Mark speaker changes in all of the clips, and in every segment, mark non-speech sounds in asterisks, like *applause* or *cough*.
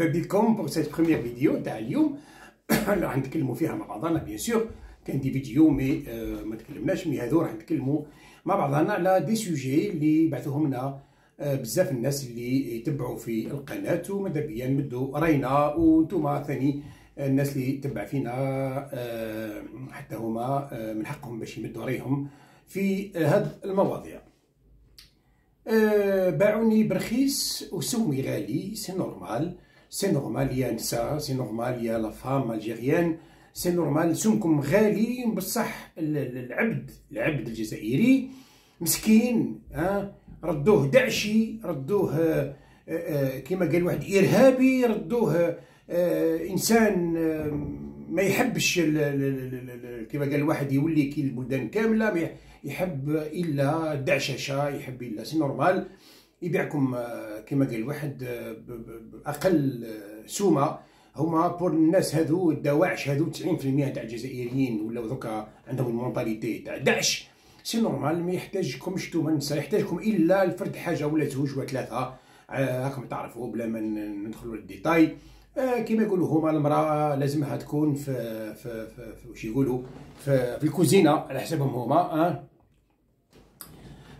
Speaker 1: مرحبا بكم pour cette première vidéo تاع اليوم راح نتكلموا فيها مع بعضنا bien sûr كان des vidéos mais آه ما تكلمناش mais هذو راح نتكلموا مع بعضنا على des sujets اللي بعثوهم لنا آه بزاف الناس اللي يتبعوا في القناة وماذا بيا نمدوا راينا وأنتم ثاني الناس اللي تبع فينا آه حتى هما آه من حقهم باش يمدوا رأيهم في هذه المواضيع. أه باعوني برخيص وسومي غالي c'est normal c'est normal يا نساء c'est normal يا la femme algérienne c'est normal سومكم غالي بصح العبد العبد الجزائري مسكين ها ردوه دعشي ردوه كما قال واحد ارهابي ردوه انسان ما يحبش كما قال واحد يولي كي البلدان كامله يحب الا الدعششه يحب الا c'est normal يبيعكم كما قال واحد باقل سومة. هما pour الناس هذو الدواعش هذو 90% تاع الجزائريين ولاو دوكا عندهم la mentalité تاع داعش c'est normal ما يحتاجكمش نتوما يحتاجكم إلا الفرد حاجة ولا زوج ولا ثلاثة. راكم تعرفوا بلا ما ندخلوا للديتاي. كما يقولوا هما المرأة لازمها تكون في في في, في واش يقولوا في, في الكوزينة على حسابهم هما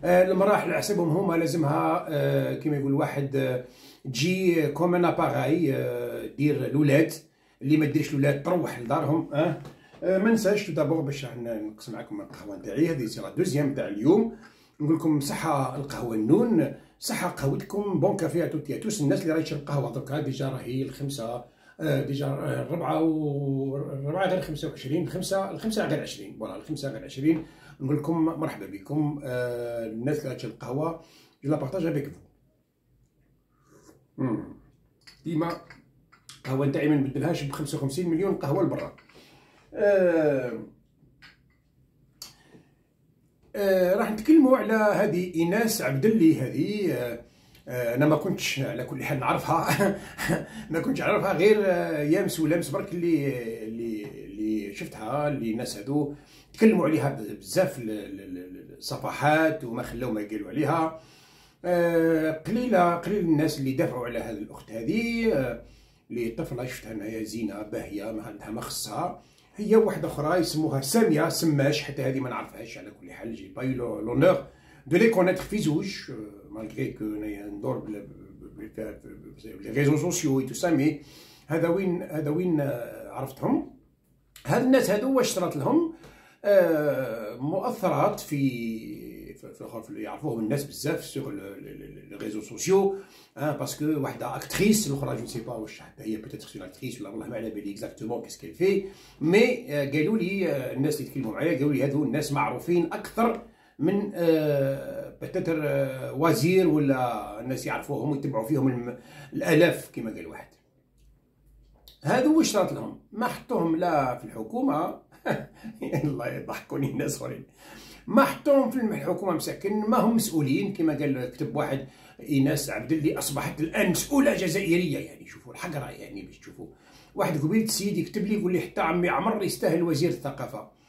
Speaker 1: المراه على حسابهم هما لازمها أه كما يقول واحد تجي كوم ان اباراي أه دير الاولاد اللي ما ديرش الاولاد تروح لدارهم أه. ما ننساش دابور باش نقسم معكم القهوة نتاعي. هذه سي لا دوزيام تاع اليوم. نقول لكم صحة القهوة النون صحة قهوتكم. بون كافي توتي توس الناس اللي راهي تشرب قهوة دركا ديجا راهي الخمسة. déjà الربعه والربعه غير 25 الخمسه الخمسة غير 20 voilà الخمسة غير 20 نقول لكم مرحبا بكم. الناس اللي تشرب قهوه je la partage avec vous. ديما القهوه نتاعي ما نبدلهاش ب 55 مليون قهوة لبرا. آه آه راح نتكلموا على هذه إيناس عبدلي هذه آه آه أنا ما كنتش على كل حال نعرفها. *laughs* ما كنتش نعرفها غير يامس ولامس برك اللي اللي اللي شفتها اللي الناس هذو تكلموا عليها بزاف الصفحات وما خلاو ما قالوا عليها. قليله قليل الناس اللي دافعوا على هذه الأخت هذه اللي طفله شفتها انها زينة باهية ما عندها ما خصها. هي واحدة أخرى يسموها سامية سماش حتى هذه ما نعرفهاش على كل حال جي باي لونور. de les connaître في زوج malgré que ندور les réseaux sociaux et tout ça mais هذا وين هذا وين عرفتهم؟ هاد الناس هادو واش صرات لهم؟ مؤثرات في يعرفوهم الناس بزاف sur les réseaux sociaux parce que وحده actrice الأخرى je sais pas واش حتى هي peut-être c'est actrice ولا والله ما على بالي exactement qu'est-ce qu'elle fait mais قالوا لي الناس اللي تكلموا معايا قالوا لي هادو الناس معروفين أكثر من بتتر وزير ولا الناس يعرفوهم ويتبعوا فيهم الالاف كما قال واحد. هذو واش صارت لهم؟ ما حطوهم لا في الحكومة. *laughs* الله يضحكوني الناس آخرين. ما حطوهم في الحكومة مساكن ما هم مسؤولين كما قال كتب واحد إيناس عبد اللي أصبحت الآن مسؤولة جزائرية. يعني شوفوا الحقره يعني باش تشوفوا. واحد قبيله السيد يكتب لي يقول لي حتى عمي عمر يستاهل وزير الثقافة.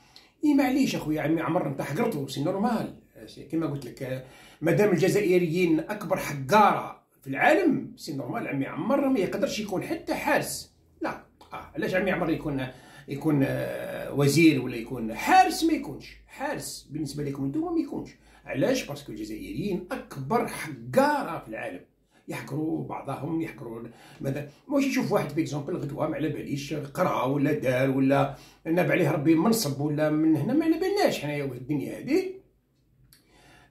Speaker 1: إي معليش أخويا عمي عمر انت حقرته c'est normal. كما قلت لك مادام الجزائريين أكبر حقارة في العالم c'est normal عمي عمر ما يقدرش يكون حتى حارس. لا آه علاش عمي عمر يكون يكون وزير ولا يكون حارس؟ ما يكونش. حارس بالنسبة لكم أنتم ما يكونش. علاش؟ parce que الجزائريين أكبر حقارة في العالم. يحقروا بعضهم يحقروا ماذا واش يشوف واحد par exemple غدوة ما على باليش قرأ ولا دار ولا ناب عليه ربي منصب ولا من هنا ما على بالناش حنايا في الدنيا هذه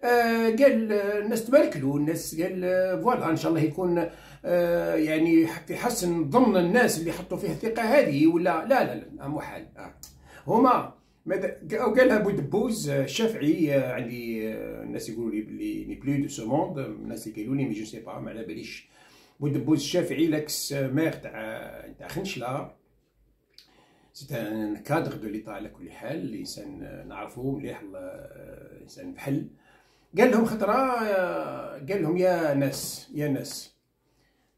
Speaker 1: آه قال الناس تبارك له الناس قال voilà إن شاء الله يكون آه يعني في حسن ظن الناس اللي حطوا فيه الثقة هذه ولا لا لا لا محال آه. هما ماذا قالها بودبوز الشافعي عندي الناس يقولوا لي بلي n'est plus de ce monde الناس اللي قالوا لي mais je sais pas ما على باليش. بودبوز الشافعي l'ex maire تاع تاع خنشلة. c'est un cadre de l'État على كل حال الإنسان نعرفوه مليح إنسان فحل. قال لهم خطرة قال لهم يا ناس يا ناس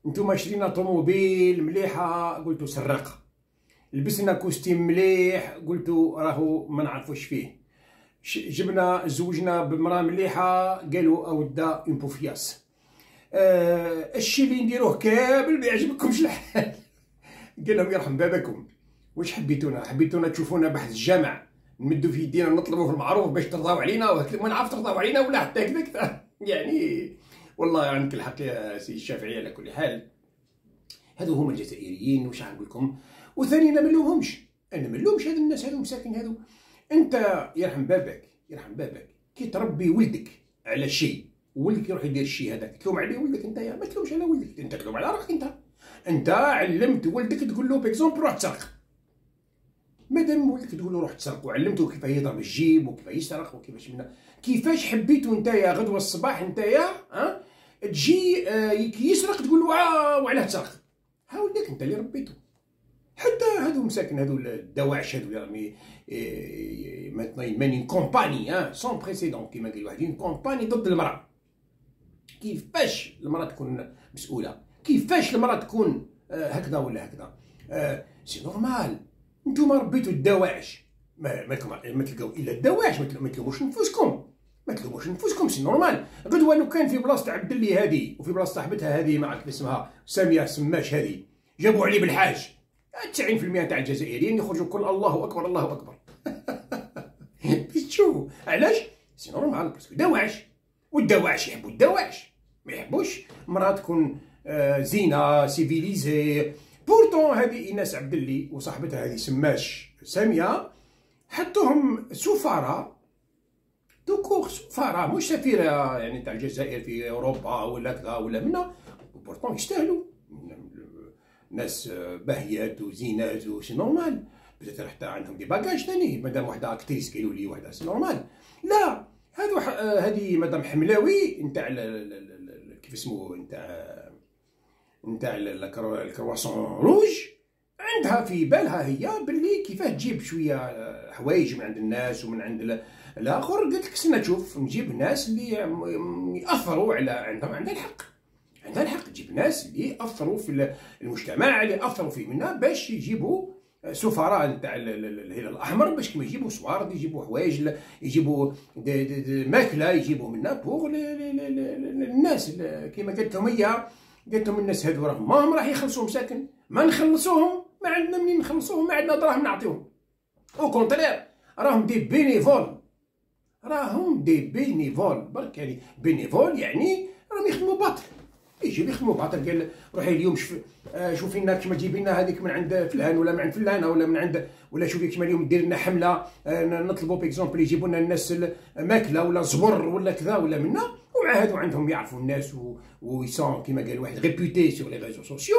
Speaker 1: نتوما شرينا طوموبيل مليحة. قلتو سرقه لبسنا costume مليح قلتو راهو ما نعرفوش فيه. جبنا زوجنا بمرأة مليحة قالوا اودى une pouffiasse آه الشيء اللي نديروه كامل ما يعجبكمش الحال. *laughs* قال لهم يرحم بابكم واش حبيتونا؟ حبيتونا تشوفونا بحث الجامع. نمدوا في يدينا نطلبوا في المعروف باش ترضاو علينا ما نعرف ترضاو علينا ولا حتى هكذاك. *laughs* يعني والله عندك الحق يا سي الشافعي على كل حال. هذو هما الجزائريين. واش نقول لكم؟ وثاني أنا ما نلومهمش أنا ما نلومش هذو الناس هذو مساكن هذو أنت يرحم بابك يرحم بابك كي تربي ولدك على شيء ولدك يروح يدير الشيء هذاك تلوم عليه ولدك أنت ما تلومش على ولدك. أنت تلوم على روحك أنت. أنت علمت ولدك تقول له par exemple روح تسرق. مادام ولدك تقول له روح تسرق وعلمته كيف يضرب الجيب وكيف يسرق وكيفاش منا كيفاش حبيتو نتايا غدوة الصباح نتايا ها؟ تجي آه يسرق تقول له آه وعلاه تسرق. ها ولدك أنت اللي ربيته. حتى هادو مساكن هادو الدواعش هادو يعني ماني campagne ها sans précédent كيما قال واحد campagne ضد المرأة. كيفاش المرأة تكون مسؤولة؟ كيفاش المرأة تكون آه هكذا ولا هكذا؟ آه c'est normal نتوما ربيتو الدواعش. ما ما تلقاو إلا الدواعش ما تلوموش نفوسكم. ما تلوموش نفوسكم c'est normal غدوه لو كان في بلاصة عبد الله هذه وفي بلاصة صاحبتها هذه ما عرفت اسمها ساميه سماش هذه جابوا علي بالحاج. 90% تاع الجزائريين يخرجوا كل الله أكبر الله أكبر. *laughs* تشوفوا علاش؟ c'est normal parce que دواعش. والدواعش يحبوا الدواعش. ما يحبوش مراه تكون آه، زينة civilisée pourtant هذه إيناس عبدلي وصاحبتها هذه سماش سامية حطوهم سفراء d'accord سفراء مش سفيرة يعني تاع الجزائر في أوروبا ولا كذا ولا منا pourtant يستاهلوا. ناس باهيات وزينات و c'est normal. peut-être حتى عندهم des bagages ثاني مادام وحدة actrice قالوا لي وحدة normale لا هذو هذه مدام حملاوي نتاع كيف اسمه نتاع نتاع ال Croissant Rouge. عندها في بالها هي باللي كيفاه تجيب شوية حوايج من عند الناس ومن عند الآخر. قالت لك استنى تشوف نجيب ناس اللي يأثروا على عندهم عندها الحق. عندها الحق تجيب ناس اللي ياثروا في المجتمع اللي ياثروا فيه منا باش يجيبوا سفراء نتاع الهلال الأحمر باش كما يجيبوا صوارد يجيبوا حوايج يجيبوا ماكلة يجيبوا منا pour الناس كما قالت لهم هي قالت لهم الناس هادو راهم ماهم راح يخلصوا مساكن ما نخلصوهم ما عندنا منين نخلصوهم ما عندنا دراهم نعطيهم. أو كونترير راهم دي بينيفول راهم دي بينيفول برك يعني بينيفول يعني راهم يخدموا باطل يجي يخدموا باطل قال روحي اليوم شوف آه شوفي لنا كيما تجيبي لنا هذيك من عند فلان ولا من عند فلانة ولا من عند ولا شوفي كيما اليوم دير لنا حملة آه نطلبوا par exemple يجيبوا لنا الناس ماكلة ولا زبر ولا كذا ولا منا ومع هادو عندهم يعرفوا الناس و ils sont كيما قال واحد réputés sur les réseaux sociaux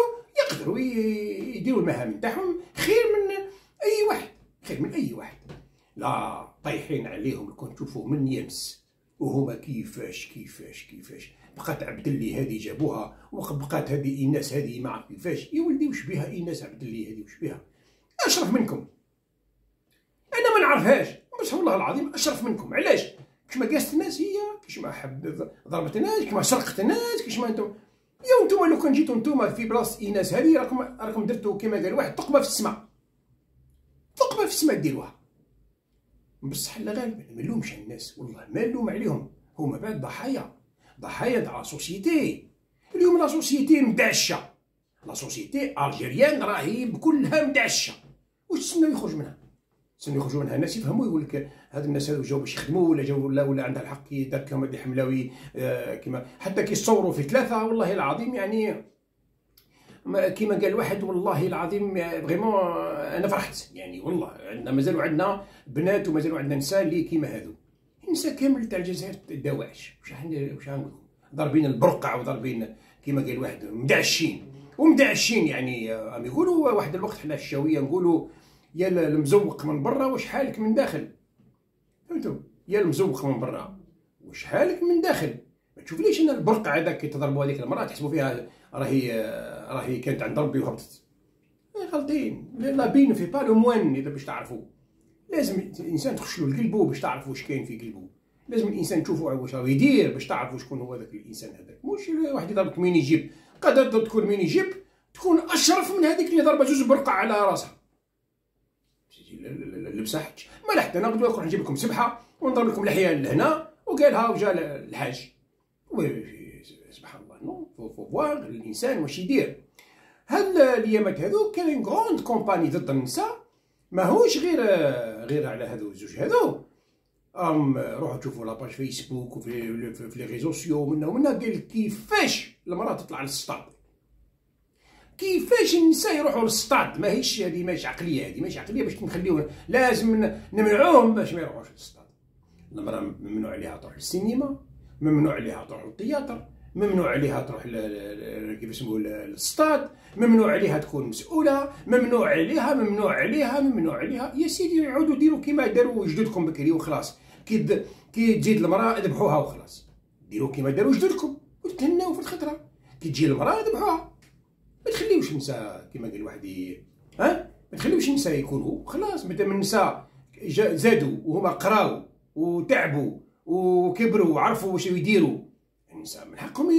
Speaker 1: يقدروا يديروا المهام نتاعهم خير من أي واحد خير من أي واحد. لا طايحين عليهم كون تشوفوا من يمس وهما كيفاش كيفاش كيفاش. بقات عبد الله هذه جابوها وبقات هذه إيناس هذه ما عرف كيفاش. يا ولدي وش بها إيناس عبد الله هذه وش بها أشرف منكم. أنا ما نعرفهاش. بس والله العظيم أشرف منكم. علاش؟ كيما قاست الناس هي كيما حب ضربت الناس كيما سرقت الناس كيما أنتم. يا أنتم لو كان جيتوا أنتم في بلاصة إيناس هذه راكم راكم درتوا كيما قال واحد ثقبة في السماء. ثقبة في السماء ديروها. بصح لا غالبا ما نلومش الناس والله ما نلوم عليهم. هما بعد ضحايا. ضحايا تاع la société اليوم la société مدعشه la société algérienne راهي كلها مدعشه واش تسناو يخرج منها تسناو يخرجوا منها الناس يفهموا يقول لك هاد الناس هادو جاو باش يخدموا ولا جاو ولا ولا عندها الحق دار كما دي حملاوي آه كما حتى كي صوروا في ثلاثة والله العظيم يعني كما قال واحد والله العظيم فريمون أنا فرحت يعني والله عندنا مازالوا عندنا بنات ومازالوا عندنا نساء اللي كيما هادو النساء كامل تاع الجزائر الدواعش واش واش نقول ضاربين البرقع وضاربين كما قال واحد مدعشين. ومدعشين يعني راهم يقولوا واحد الوقت حنا الشاوية نقولوا يا المزوق من برا واش حالك من داخل؟ فهمتوا؟ يا المزوق من برا واش حالك من داخل؟ ما تشوفليش أن البرقع هذاك كي تضربوا هذيك المرأة تحسبوا فيها راهي راهي كانت عند ربي وهبطت. غالطين l'habit ne fait pas le moine إذا باش تعرفوا. لازم الإنسان تخشلوا لقلبه باش تعرفوا واش كاين في قلبه. لازم الإنسان تشوفوا واش راه يدير باش تعرفوا شكون هو ذاك الإنسان هذاك. مش واحد يضربك مين يجيب قدر تكون مين يجيب تكون أشرف من هذيك اللي ضربه جوج برقع على راسها. لبسها ما حتى أنا غدوه نروح نجيب لكم سبحة ونضرب لكم لحية لهنا. وقالها وجا الحاج. سبحان الله. non faut voir الإنسان واش يدير. هاد الايامات هادو كاين grande campagne ضد النساء؟ ماهوش غير غير على هادو الزوج هادو. راهم روحوا تشوفوا la page Facebook وفي في les réseaux sociaux منا ومنا قال كيفاش المرأة تطلع للسطاد كيفاش النساء يروحوا للسطاد ماهيش هذه ماهيش عقلية هذه ماهيش عقلية باش نخليوهم لازم نمنعوهم باش ما يروحوش للسطاد المرأة ممنوع عليها تروح للسينما ممنوع عليها تروح للتياتر ممنوع عليها تروح كيف يسموه للسطاد ممنوع عليها تكون مسؤولة ممنوع عليها ممنوع عليها ممنوع عليها. يا سيدي يعودوا ديروا كما داروا جدودكم بكري وخلاص. كي كي تزيد المرأة ذبحوها وخلاص. ديروا كما داروا جدودكم وتهناو في الخطرة. كي تجي المرأة ذبحوها ما تخليوش النساء كما قال واحد ها؟ ما تخليوش النساء يكونوا خلاص. مادام النساء زادوا وهما قراو وتعبوا وكبروا وعرفوا واش يديروا النساء من حقهم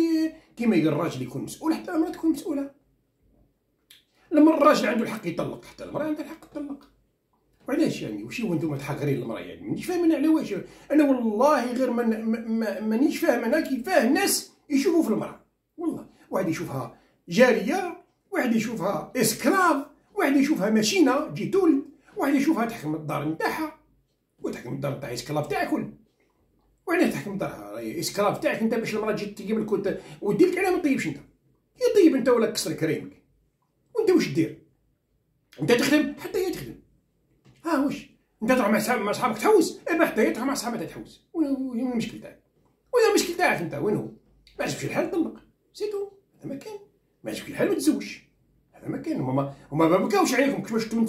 Speaker 1: كيما الراجل يكون مسؤول حتى المراه تكون مسؤولة. لما الراجل عنده الحق يطلق حتى المرأة عندها الحق تطلق. وعلاش يعني؟ وش هو أنتم تحقرين المرأة يعني؟ مانيش فاهم أنا على واش. أنا والله غير مانيش فاهم. أنا كيفاه الناس يشوفوا في المرأة. والله. واحد يشوفها جارية واحد يشوفها اسكلاف واحد يشوفها machine غي تولد واحد يشوفها تحكم الدار نتاعها وتحكم الدار نتاع esclave تاعك وعلاه تحكم الدار esclave تاعك أنت باش المرأة تجي تجيب لك ودير لك علاه ما طيبش أنت. يا طيب أنت ولا كسر كريمك. وأنت واش دير أنت تخدم؟ حتى هي تخدم. ها واش؟ أنت تروح مع صحابك تحوس؟ اما حتى هي تروح مع صحابها تحوس. وين المشكل تاعك؟ وين المشكل تاعك أنت؟ وين هو؟ ما عجبكش الحال طلق. c'est tout هذا ما كان. ما عجبك الحال ما تزوجش هذا ما كان. هما هما ما بكاوش عليكم. كيفاش أنتم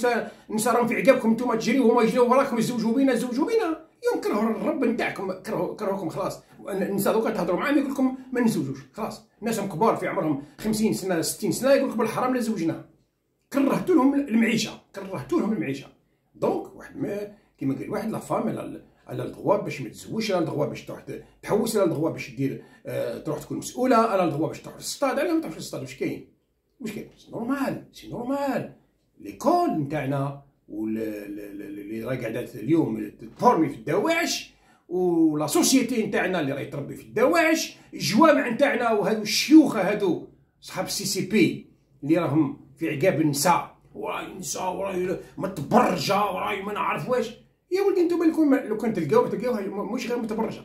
Speaker 1: النساء راهم في عقابكم؟ أنتم تجريو وهما يجريو وراكم يزوجوا بينا يزوجوا بينا. يوم كرهوا الرب نتاعكم كرهوا كرهوكم خلاص. النساء دوكا تهضروا معاهم يقول لكم ما نزوجوش خلاص. ناس كبار في عمرهم 50 سنة 60 سنة يقول لك بالحرام لا زوجنا. كرهتوا لهم المعيشة كرهتوا لهم المعيشة. donc واحد ما كيما قال واحد la femme elle a le droit باش ما تزوجش elle a le droit باش تروح تحوس elle a le droit باش دير آه تروح تكون مسؤولة elle a le droit باش تروح للسطاد على ما تروحش للسطاد واش كاين؟ واش كاين؟ c'est normal c'est normal l'école نتاعنا واللي راهي قاعدة اليوم ت former في الدواعش و la société نتاعنا اللي راهي تربي في الدواعش الجوامع نتاعنا وهذو الشيوخه هذو صحاب ال CCP اللي راهم في عقاب النساء. وراي النساء وراي متبرجة وراي ما نعرف واش يا ولدي أنتم لو كان تلقاو تلقاوها مش غير متبرجة.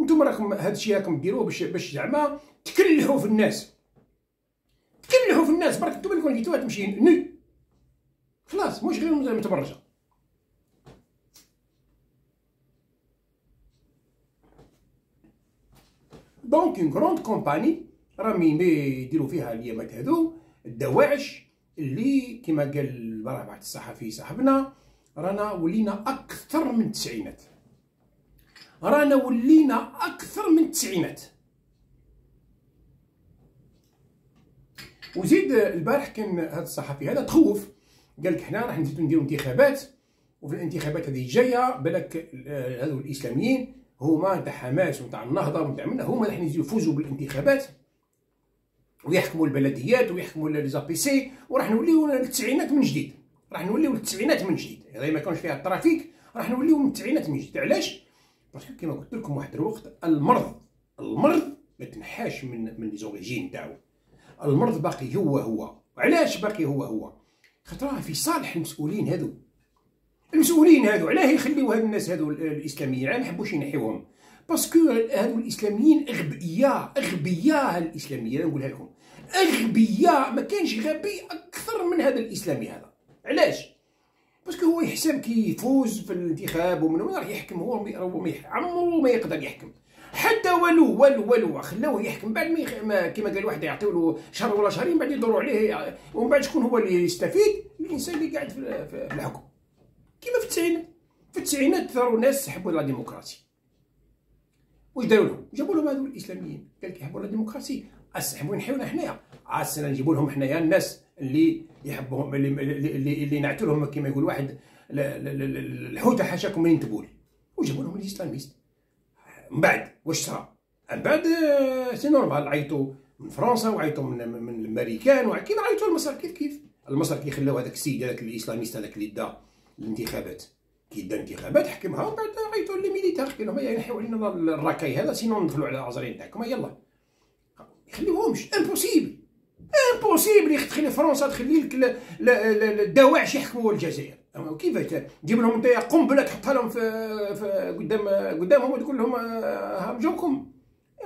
Speaker 1: أنتم راكم هذا الشيء راكم ديروه باش باش زعما تكلحوا في الناس. تكلحوا في الناس. برك أنتم بالكم لقيتوها تمشي nue. خلاص مش غير متبرجة. donc une grande campagne راهم يديروا فيها الايامات هذو الدواعش اللي كما قال واحد الصحفي صاحبنا رانا ولينا أكثر من التسعينات رانا ولينا أكثر من التسعينات وزيد البارح كان هذا الصحفي هذا تخوف. قال لك حنا راح نزيدو نديرو انتخابات وفي الانتخابات هذه جاية بالك هذو الإسلاميين هما تاع حماس وتاع النهضة وتاع منا هما راح يفوزوا بالانتخابات ويحكموا البلديات ويحكموا les APC وراح نوليو للتسعينات من جديد. راح نوليو للتسعينات من جديد. إذا ما كانش فيها ال trafic راح نوليو من التسعينات من جديد. علاش؟ parce que كيما قلت لكم واحد الوقت المرض المرض ما تنحاش من من les origines تاعو. المرض باقي هو هو. علاش باقي هو هو؟ خاطر في صالح المسؤولين هذو المسؤولين هذو علاه يخليو هاد الناس هذو الإسلاميين علاه يحبوش ينحيوهم. parce que هادو الإسلاميين أغبياء أغبياء الإسلامية نقولها لكم. أغبياء ما كانش غبي أكثر من هذا الإسلامي هذا. علاش؟ parce que هو يحسب كي يفوز في الانتخاب ومن راح يحكم؟ هو عمره ما يقدر يحكم. حتى والو والو والو خلاوه يحكم. بعد ما كيما قال واحد يعطيو له شهر ولا شهرين بعد يدوروا عليه ومن بعد شكون هو اللي يستفيد؟ الإنسان اللي قاعد في الحكم. كيما في التسعينات في التسعينات ثاروا ناس يحبوا la démocratie. واش داروا لهم؟ جابوا لهم هذو الإسلاميين. قال لك يحبوا la démocratie. يحبوا ينحيونا حنايا عاد نجيبوا لهم حنايا الناس اللي يحبوهم اللي اللي, اللي نعتوا لهم كيما يقول واحد الحوته حاشاكم منين تقول وجابوا لهم ال islamistes. من بعد واش صرا؟ من بعد c'est normal عيطوا من فرنسا وعيطوا من من الأمريكان وكيما عيطوا المصر كيف كيف؟ المصر كي خلاو هذاك السيد هذاك ال islamiste هذاك اللي دا الانتخابات. كي دا الانتخابات حكمها ومن بعد عيطوا les militaires قال لهم ينحيو علينا ال racaille هذا sinon ندخلوا على العزرين تاعكم يلا. يخليوهمش impossible impossible تخلي فرنسا تخلي لك الدواعش يحكموا الجزائر. كيفاش تجيب لهم أنت قنبله تحطها لهم في, في قدام قدامهم وتقول لهم ها جوكم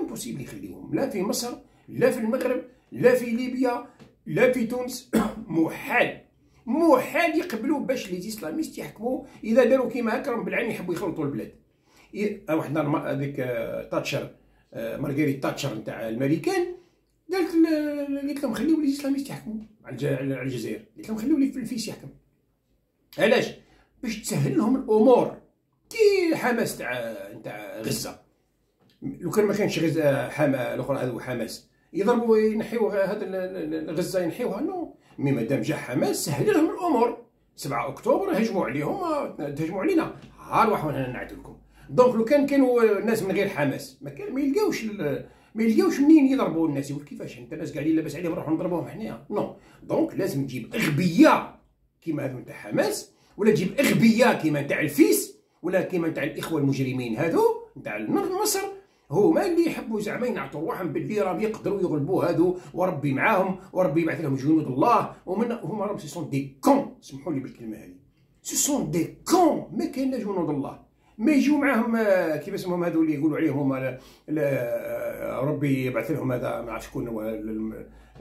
Speaker 1: impossible يخليوهم لا في مصر لا في المغرب لا في ليبيا لا في تونس. *coughs* محال محال يقبلوا باش les islamistes يحكموا. إذا داروا كيما هكا بالعين يحبوا يخلطوا البلاد. واحد هذيك آه، تاتشر آه، مارغريت تاتشر نتاع الامريكان قالت قالت لهم خليو les islamistes يحكموا. على الجزائر. قالت لهم خليو لي الفيس يحكم. علاش؟ باش تسهل لهم الأمور. كي حماس تاع نتاع غزة. لو كان ما كانش غزه حما الأخرى هذو حماس. يضربوا ينحيو هذا غزة ينحيوها. non. mais مادام جا حماس سهل لهم الأمور. 7 أكتوبر هجموا عليهم تهجموا علينا. ها نروحوا هنا نعدو لكم دونك لو كان كانوا الناس من غير حماس ما كان ما يلقاوش ما يلقاوش منين يضربوا الناس. يقول كيفاش؟ انت الناس قاعدين لاباس عليهم نروحوا نضربوهم حنايا. non. donc لازم تجيب أغبياء. كيما هذو نتاع حماس ولا تجيب أغبياء كيما نتاع الفيس ولا كيما نتاع الإخوة المجرمين هذو نتاع مصر هما اللي يحبوا زعما ينعطوا روحهم باللي راهم يقدروا يغلبوا هادو وربي معاهم وربي يبعث لهم جنود الله ومن هما راهم ce sont des cons سمحوا لي بالكلمة هذه. ce sont des cons ما كاين جنود الله. ما يجيو معاهم آه، كيف اسمهم هذو اللي يقولوا عليهم هما آه، ربي يبعث لهم هذا ما عرف شكون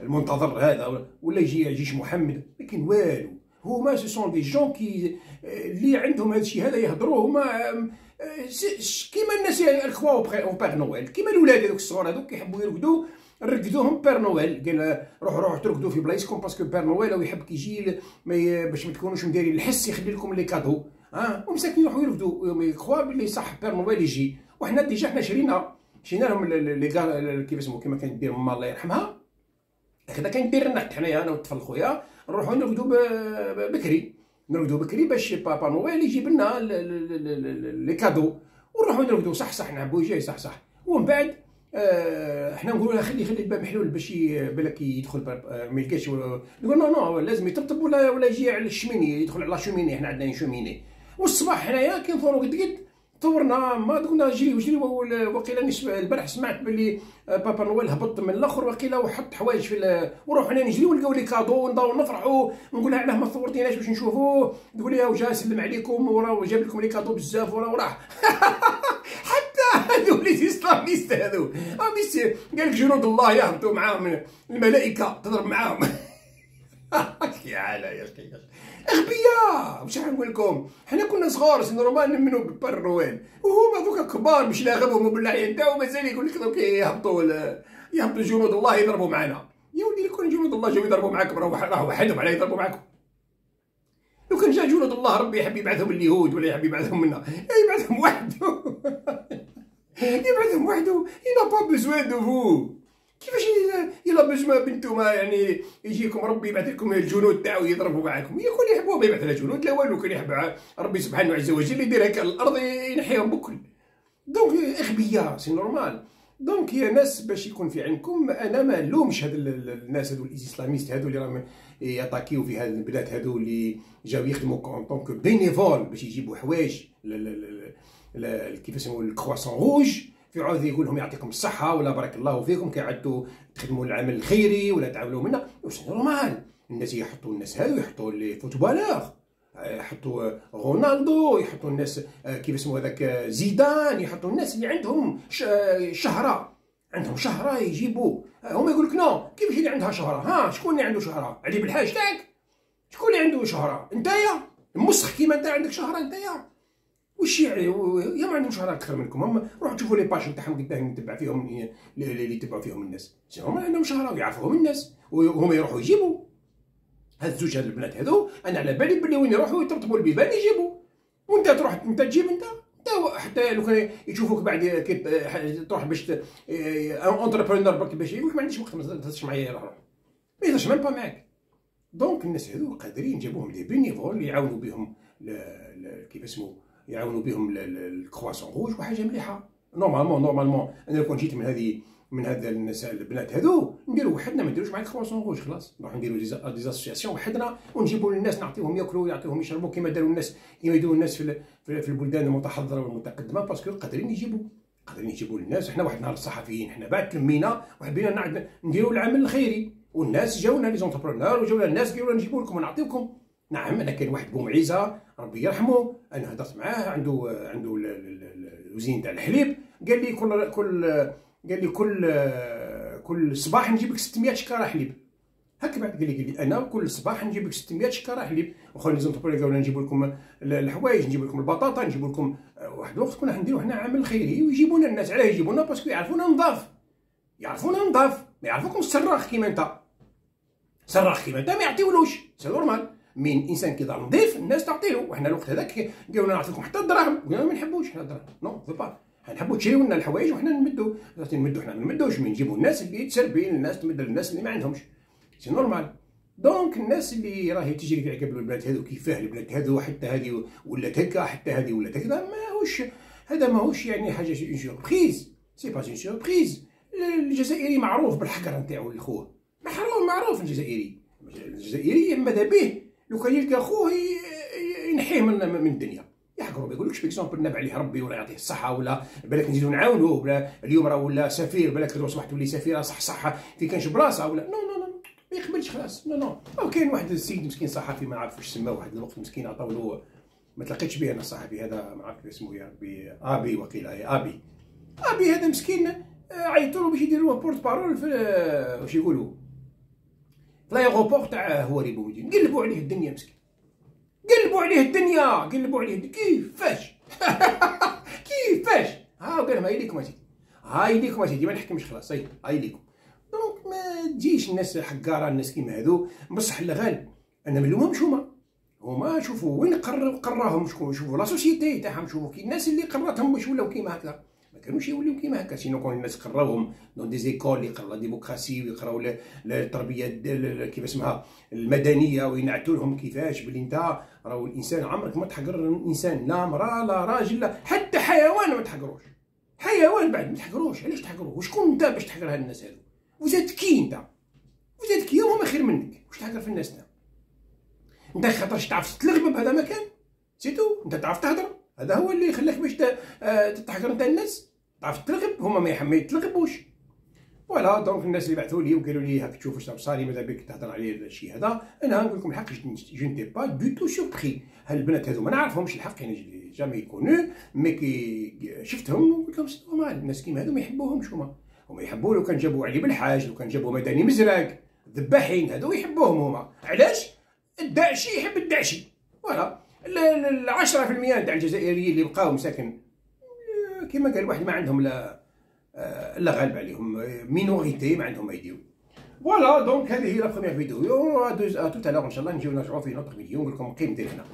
Speaker 1: المنتظر هذا ولا يجي جيش محمد. ما كاين والو. هما ce sont des gens qui اللي عندهم هذا الشيء هذا يهضروا هما كيما الناس اللي croient au Père Noël كيما الاولاد هذوك الصغار هذوك كيحبوا يرقدوا رقدوهم Père Noël قال روحوا روحوا ترقدوا في بلايصكم parce que Père Noël أو يحب كيجي باش ما تكونوش مدارين الحس يخلي لكم les cadeaux. ها؟ ومساكين يروحوا يرقدوا يخوا بلي صح Père Noël يجي. وحنا déjà حنا شرينا شرينا لهم لي كيف اسمه كيما كانت دير ماما الله يرحمها. هكذا كان دير لنا حنايا أنا والطفل خويا نروحوا نرقدوا بكري. نرقدوا بكري باش بابا نويل يجيب لنا les cadeaux. ونروحوا نرقدوا صح صح نعبوا جاي صح صح. ومن بعد آه إحنا نقولوا خلي خلي الباب محلول باش بالك يدخل آه، ما يلقاش نقول non non لازم يطبطب ولا ولا يجي على ال cheminée يدخل على ال cheminée إحنا عندنا cheminée والصباح حنايا كي نفورو قد قد طورنا ما قلنا جري وجري وقيلا البارح سمعت باللي آه، بابا نويل هبط من الأخر وقيلا وحط حوايج في وروحنا نجري ونلقاو les cadeaux ونضاو نفرحوا نقول علاه ما صورتيناش باش نشوفوه تقول لي وجا سلم عليكم وراه جاب لكم les cadeaux بزاف وراه وراح. *laughs* حتى هذو les islamistes هذو قال لك جنود الله يهبطوا معاهم الملائكة تضرب معاهم. *laughs* *laughs* يا علا يا أخي أغبياء واش نقول لكم. حنا كنا صغار c'est normal نمنوا ب Père Noël وهما دوكا كبار مش لاغبهم بالله نتاعو مازال يقول لك دوك يهبطوا يهبطوا جنود الله يضربوا معنا. يا ولدي لو كان جنود الله جاو يضربوا معاكم راهو وحدهم على يضربوا معاكم. لو كان جا جنود الله ربي يحب يبعثهم اليهود ولا يحب يبعثهم منا. يبعثهم وحده. *laughs* يبعثهم وحده. Il n'a pas besoin de vous كيفاش يلا باش ما بنتوما يعني يجيكم ربي يبعث لكم الجنود تاعو يضربوا معاكم. يكون يحبوا ما يبعث لها جنود لا والو كان يحب ربي سبحانه عز وجل يدير هكا الأرض ينحيهم بكل. donc اغبياء c'est normal. donc يا ناس باش يكون في عينكم أنا ما نلومش هاد الناس هادو ال islamistes هادو اللي راهم ي attaquer و في هاد البلاد هادو اللي جاو يخدموا en tant que bénévoles باش يجيبوا حوايج كيف يسموا ال Croissant-Rouge. عوض يقول لهم يعطيكم الصحة ولا بارك الله فيكم كيعدوا تخدموا العمل الخيري ولا تعاونوا منا. واش normal الناس يحطوا الناس هذو يحطوا les footballeurs يحطوا رونالدو يحطوا الناس كيف اسمه هذاك زيدان يحطوا الناس اللي عندهم شهرة. عندهم شهرة يجيبوا. هما يقول لك non كيفاش اللي عندها شهرة؟ ها شكون اللي عنده شهرة؟ علي بالحاج تاعك. شكون اللي عنده شهرة؟ نتايا مسخ كيما انت عندك شهرة نتايا وش يعني يا ما عندهم شهرة أكثر منكم؟ هم روحوا شوفوا les pages نتاعهم قدام نتبع فيهم اللي يتبعوا فيهم الناس. هما عندهم شهرة ويعرفوهم الناس وهما يروحوا يجيبوا. هاد الزوج هاد البنات هذو أنا على بالي بلي وين يروحوا يطبطبوا البيبان يجيبوا. وأنت تروح أنت تجيب أنت حتى لو كان يشوفوك بعد كي تروح باش entrepreneur برك باش يقول ما عنديش وقت ما تهضرش معايا روح ما يهضرش même pas معاك. donc الناس هذو قادرين جابوهم des bénévoles يعاونوا بهم كيف اسمه يعاونوا بهم ال Croissant-Rouge وحاجة مليحة. normalement normalement أنا لو كون جيت من هذه من هذا الناس البنات هذو نديروا وحدنا ما نديروش مع ال Croissant-Rouge خلاص. نروح نديروا des associations وحدنا ونجيبوا للناس نعطيهم ياكلوا يعطيهم يشربوا كما داروا الناس كما يديروا الناس في في البلدان المتحضرة والمتقدمة parce que قادرين يجيبوا قادرين يجيبوا للناس حنا واحد النهار الصحفيين حنا بعد تلمينا وحبينا نديروا العمل الخيري. والناس جاونا les entrepreneurs وجاونا الناس قالوا نجيبوا لكم ونعطيوكم. نعم أنا كان واحد بومعيزه ربي يرحمه أنا هضرت معاه عنده عنده l'usine تاع الحليب قال لي كل كل قال لي كل كل صباح نجيب لك 600 شكارة حليب. هكا بعد قال لي قال لي أنا كل صباح نجيب لك 600 شكارة حليب. واخويا les entrepreneurs قالوا نجيب لكم الحوايج نجيب لكم البطاطا نجيب لكم واحد الوقت كنا نديرو حنا عمل خيري ويجيبونا الناس علاه يجيبونا parce que يعرفونا نضاف يعرفونا نضاف ما يعرفوكم السراق كيما أنت. سراق كيما أنت ما يعطيولوش c'est normal. من إنسان كي نظيف الناس تعطيله وحنا الوقت هذاك قالوا نعطيكم حتى الدراهم. قلنا ما نحبوش حنا الدراهم. non faut pas نحبوا تشريو لنا الحوايج وحنا نمدو نمدو حنا ما نمدوش. من نجيبو الناس اللي تسربين الناس تمد للناس اللي ما عندهمش. c'est normal donc الناس اللي راهي تجري في عقب البلاد هذو كيفاه البلاد هذو حتى هذه ولات هكا حتى هذه ولات هكذا ماهوش هذا ماهوش يعني حاجة une surprise c'est pas une surprise الجزائري معروف بالحقر نتاعو لخوه محروم معروف الجزائري. الجزائري ماذا به؟ لو كان يلقى خوه ينحيه من من الدنيا. يحقروا ما يقولكش par exemple نبع عليه ربي ولا يعطيه الصحة ولا بالك نزيدو نعاونوه ولا اليوم راه ولا سفير بالك تروح صبحت تولي سفيرة صح صح في كانش بلاصه ولا non non non ما يقبلش خلاص. non non أو كاين واحد السيد مسكين صحفي ما نعرف واش سماه واحد الوقت مسكين عطاو له ما تلاقيتش به أنا الصحفي هذا ما عرفت اسمه يا ربي. أبي وقيل أبي. أبي هذا مسكين عيطوا له باش يديروا porte-parole في واش يقولوا؟ l'aéroport تاع هواري بومدين قلبوا عليه الدنيا مسكين. قلبوا عليه الدنيا. قلبوا عليه الدنيا كيفاش؟ *laughs* كيفاش؟ ها قال لهم هاي ليكم اسيدي هاي ليكم اسيدي ما نحكمش خلاص هاي هاي ليكم. donc ما تجيش الناس حقارة الناس كيما هذو بصح الغالب أنا ملومهمش هما. هما شوفوا وين قراو قراهم شكون شوفوا la société تاعهم شوفوا كي الناس اللي قراتهم باش ولاو كيما هكذا. ما كانوش يوليو كيما هكا sinon كون الناس قراوهم. dans des écoles يقراو la démocratie ويقراو التربية كيف اسمها المدنية وينعتوا لهم كيفاش بلي انت راهو الإنسان عمرك ما تحقر الإنسان. لا مراه لا راجل لا حتى حيوان ما تحقروش. حيوان بعد ما تحقروش علاش تحقروه؟ وشكون انت باش تحقر هاد الناس هادو؟ وزاد كي انت؟ وزاد كي؟ هما خير منك. واش تحقر في الناس انت؟ خاطرش تعرف تلغبب هذا مكان؟ c'est tout؟ انت تعرف تهضر؟ هذا هو اللي خلاك باش آه، تتحقر انت الناس؟ تعرف تلغب هما ما يتلغبوش. voilà donc الناس اللي بعثوا لي وقالوا لي هاك تشوف واش صاري ماذا بك تهضر عليه الشيء هذا أنا نقول لكم الحق je n'étais pas du tout surprise هاد البنات هذو ما نعرفهمش الحق يعني jamais connues mais كي شفتهم قلت لهم c'est normal الناس كيما هذو ما يحبوهمش هما. هما يحبوا لو كان جابوا علي بالحاج لو كان جابوا مدني مزرق ذباحين هذو يحبوهم هما. علاش؟ الداعشي يحب الداعشي. فوالا ال 10% تاع الجزائريين اللي بقاو مساكن كما قال واحد ما عندهم لا لا غالب عليهم. minorité ما عندهم ما يديروا. voilà donc هذه هي la première vidéo tout à l'heure إن شاء الله نجيو نرجعوا في une autre vidéo نقول لكم قيمتي هنا